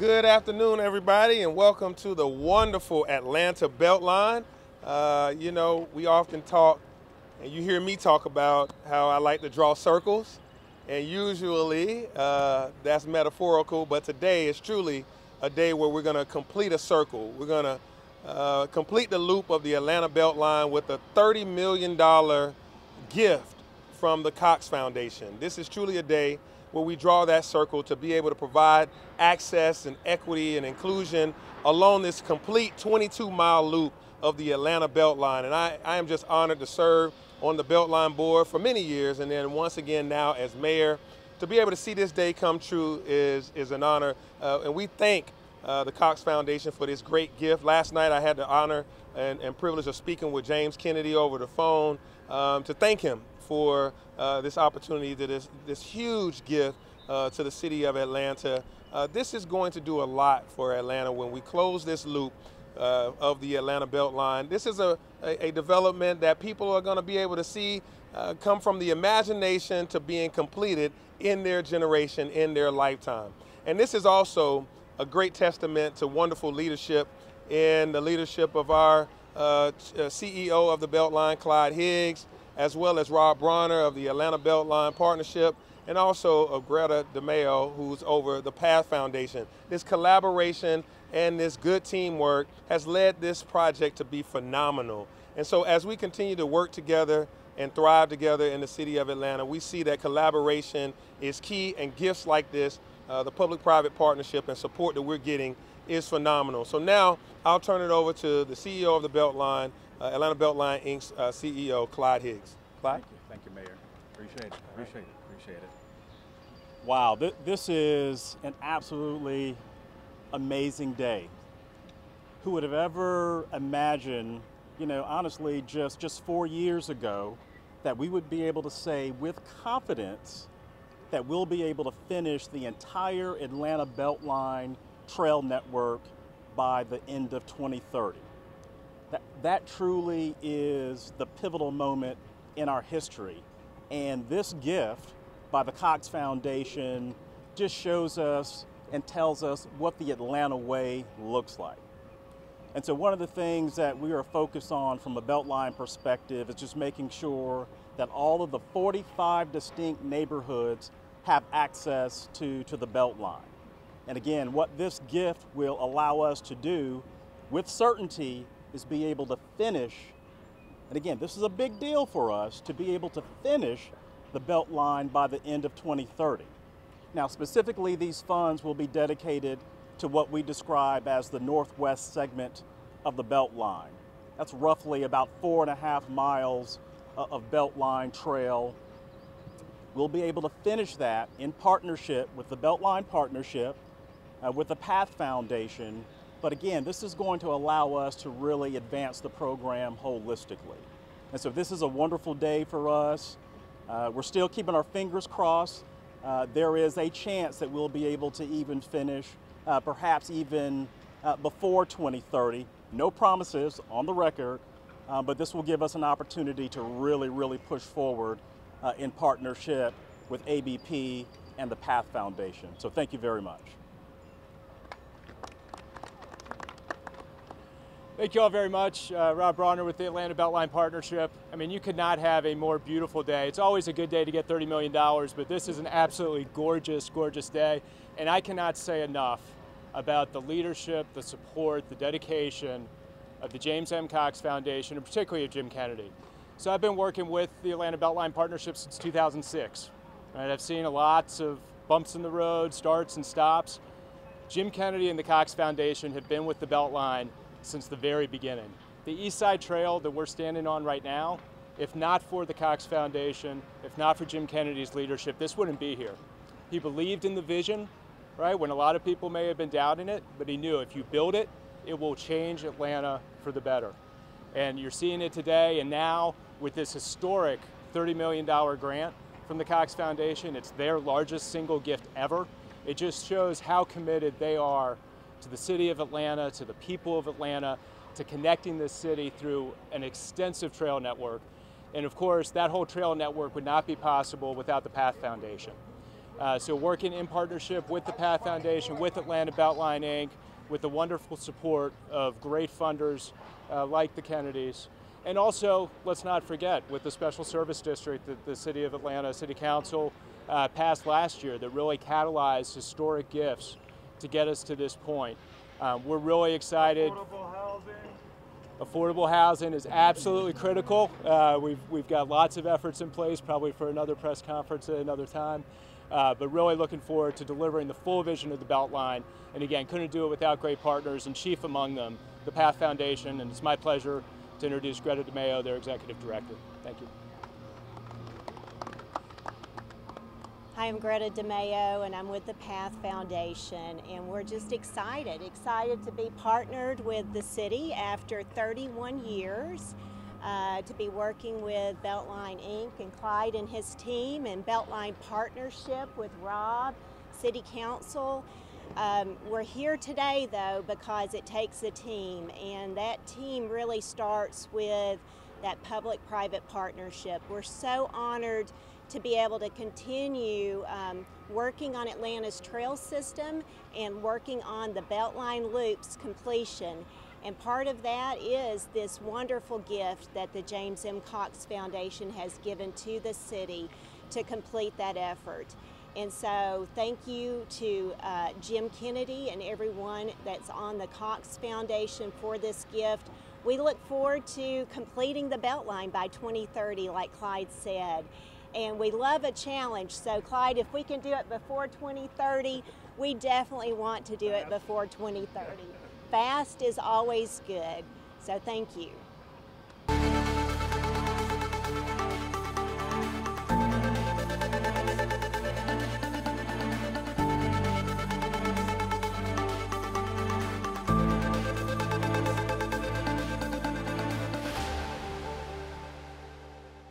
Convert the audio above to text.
Good afternoon, everybody, and welcome to the wonderful Atlanta Beltline. Uh, you know, we often talk, and you hear me talk about how I like to draw circles, and usually uh, that's metaphorical, but today is truly a day where we're going to complete a circle. We're going to uh, complete the loop of the Atlanta Beltline with a $30 million gift from the Cox Foundation. This is truly a day where we draw that circle to be able to provide access and equity and inclusion along this complete 22 mile loop of the Atlanta Beltline. And I, I am just honored to serve on the Beltline board for many years and then once again now as mayor. To be able to see this day come true is, is an honor. Uh, and we thank uh, the Cox Foundation for this great gift. Last night I had the honor and, and privilege of speaking with James Kennedy over the phone um, to thank him for uh, this opportunity to this, this huge gift uh, to the city of Atlanta. Uh, this is going to do a lot for Atlanta when we close this loop uh, of the Atlanta Beltline. This is a, a, a development that people are going to be able to see uh, come from the imagination to being completed in their generation, in their lifetime. And this is also a great testament to wonderful leadership in the leadership of our uh, CEO of the Beltline, Clyde Higgs, as well as Rob Brawner of the Atlanta Beltline Partnership, and also of Greta DeMayo, who's over the Path Foundation. This collaboration and this good teamwork has led this project to be phenomenal. And so as we continue to work together and thrive together in the city of Atlanta, we see that collaboration is key and gifts like this, uh, the public-private partnership and support that we're getting is phenomenal. So now I'll turn it over to the CEO of the Beltline, uh, Atlanta Beltline Inc.'s uh, CEO, Clyde Higgs. Clyde? Thank you, Thank you Mayor. Appreciate it. Appreciate it. Appreciate it. Wow, th this is an absolutely amazing day. Who would have ever imagined, you know, honestly, just, just four years ago, that we would be able to say with confidence that we'll be able to finish the entire Atlanta Beltline Trail Network by the end of 2030. That, that truly is the pivotal moment in our history. And this gift by the Cox Foundation just shows us and tells us what the Atlanta way looks like. And so one of the things that we are focused on from a Beltline perspective is just making sure that all of the 45 distinct neighborhoods have access to, to the Beltline. And again, what this gift will allow us to do with certainty is be able to finish, and again, this is a big deal for us, to be able to finish the Beltline by the end of 2030. Now, specifically, these funds will be dedicated to what we describe as the northwest segment of the Beltline. That's roughly about four and a half miles uh, of Beltline trail. We'll be able to finish that in partnership with the Beltline Partnership, uh, with the Path Foundation. But again, this is going to allow us to really advance the program holistically. And so this is a wonderful day for us. Uh, we're still keeping our fingers crossed. Uh, there is a chance that we'll be able to even finish, uh, perhaps even uh, before 2030. No promises on the record, uh, but this will give us an opportunity to really, really push forward uh, in partnership with ABP and the Path Foundation. So thank you very much. Thank you all very much. Uh, Rob Brawner with the Atlanta Beltline Partnership. I mean, you could not have a more beautiful day. It's always a good day to get $30 million, but this is an absolutely gorgeous, gorgeous day. And I cannot say enough about the leadership, the support, the dedication of the James M. Cox Foundation, and particularly of Jim Kennedy. So I've been working with the Atlanta Beltline Partnership since 2006. Right? I've seen lots of bumps in the road, starts and stops. Jim Kennedy and the Cox Foundation have been with the Beltline since the very beginning. The East Side Trail that we're standing on right now, if not for the Cox Foundation, if not for Jim Kennedy's leadership, this wouldn't be here. He believed in the vision, right, when a lot of people may have been doubting it, but he knew if you build it, it will change Atlanta for the better. And you're seeing it today, and now with this historic $30 million grant from the Cox Foundation, it's their largest single gift ever. It just shows how committed they are to the city of Atlanta, to the people of Atlanta, to connecting this city through an extensive trail network. And of course, that whole trail network would not be possible without the Path Foundation. Uh, so working in partnership with the Path Foundation, with Atlanta Beltline Inc., with the wonderful support of great funders uh, like the Kennedys, and also, let's not forget, with the Special Service District that the City of Atlanta City Council uh, passed last year that really catalyzed historic gifts to get us to this point. Um, we're really excited. Affordable housing. Affordable housing is absolutely critical. Uh, we've, we've got lots of efforts in place, probably for another press conference at another time. Uh, but really looking forward to delivering the full vision of the Beltline. And again, couldn't do it without great partners, and chief among them, the Path Foundation. And it's my pleasure to introduce Greta DeMayo, their executive director. Thank you. Hi, I'm Greta DeMayo, and I'm with the Path Foundation, and we're just excited, excited to be partnered with the city after 31 years, uh, to be working with Beltline Inc. and Clyde and his team, and Beltline partnership with Rob, City Council. Um, we're here today, though, because it takes a team, and that team really starts with that public private partnership. We're so honored to be able to continue um, working on Atlanta's trail system and working on the Beltline Loops completion. And part of that is this wonderful gift that the James M. Cox Foundation has given to the city to complete that effort. And so, thank you to uh, Jim Kennedy and everyone that's on the Cox Foundation for this gift. We look forward to completing the Beltline by 2030, like Clyde said. And we love a challenge. So, Clyde, if we can do it before 2030, we definitely want to do it before 2030. Fast is always good. So, thank you.